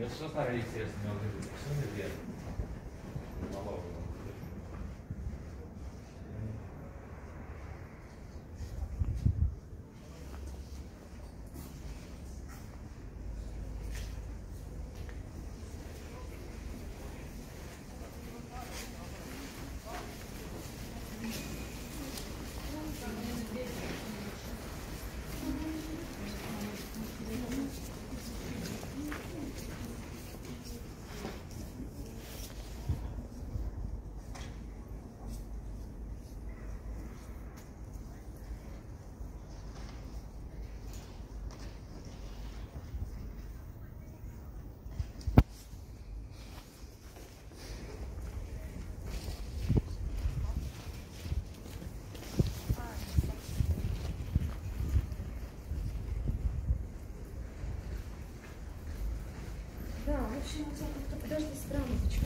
Я что старый, естественно, говорю, что не верно. Налоговый. Подожди, странно, почему?